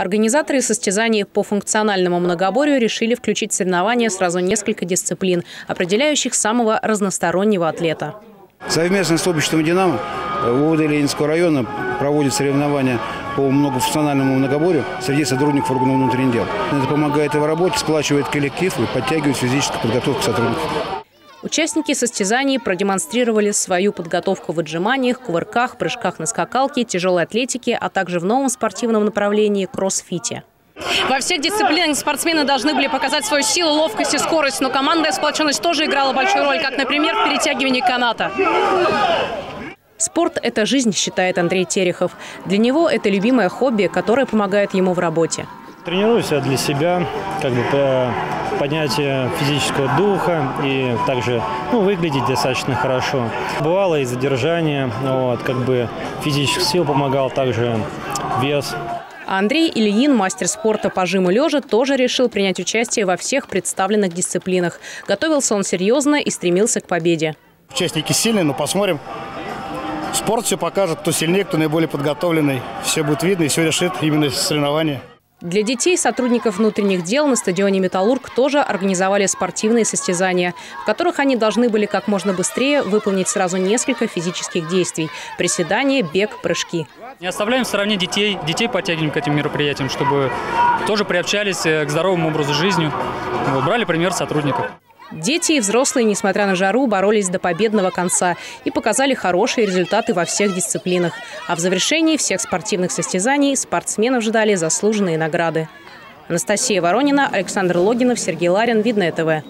Организаторы состязаний по функциональному многоборью решили включить соревнования сразу несколько дисциплин, определяющих самого разностороннего атлета. Совместно с обществом «Динамо» УВД Ленинского района проводит соревнования по многофункциональному многоборью среди сотрудников органов внутренних дел. Это помогает в работе, сплачивает коллектив и подтягивает физическую подготовку сотрудников. Участники состязаний продемонстрировали свою подготовку в отжиманиях, кувырках, прыжках на скакалке, тяжелой атлетике, а также в новом спортивном направлении – кроссфите. Во всех дисциплинах спортсмены должны были показать свою силу, ловкость и скорость, но командная сплоченность тоже играла большую роль, как, например, в перетягивании каната. Спорт – это жизнь, считает Андрей Терехов. Для него это любимое хобби, которое помогает ему в работе. Тренируюсь для себя, как бы поднятие физического духа и также ну, выглядеть достаточно хорошо. Бывало и задержание, вот, как бы физических сил помогал, также вес. Андрей Ильин, мастер спорта по жиму лежа, тоже решил принять участие во всех представленных дисциплинах. Готовился он серьезно и стремился к победе. Участники сильные, но посмотрим. Спорт все покажет, кто сильнее, кто наиболее подготовленный. Все будет видно и все решит именно соревнования. Для детей сотрудников внутренних дел на стадионе «Металлург» тоже организовали спортивные состязания, в которых они должны были как можно быстрее выполнить сразу несколько физических действий – приседания, бег, прыжки. Не оставляем в стороне детей, детей подтягиваем к этим мероприятиям, чтобы тоже приобщались э, к здоровому образу жизни, брали пример сотрудников. Дети и взрослые, несмотря на жару, боролись до победного конца и показали хорошие результаты во всех дисциплинах. А в завершении всех спортивных состязаний спортсменов ждали заслуженные награды. Анастасия Воронина, Александр Логинов, Сергей Ларин. Видное ТВ.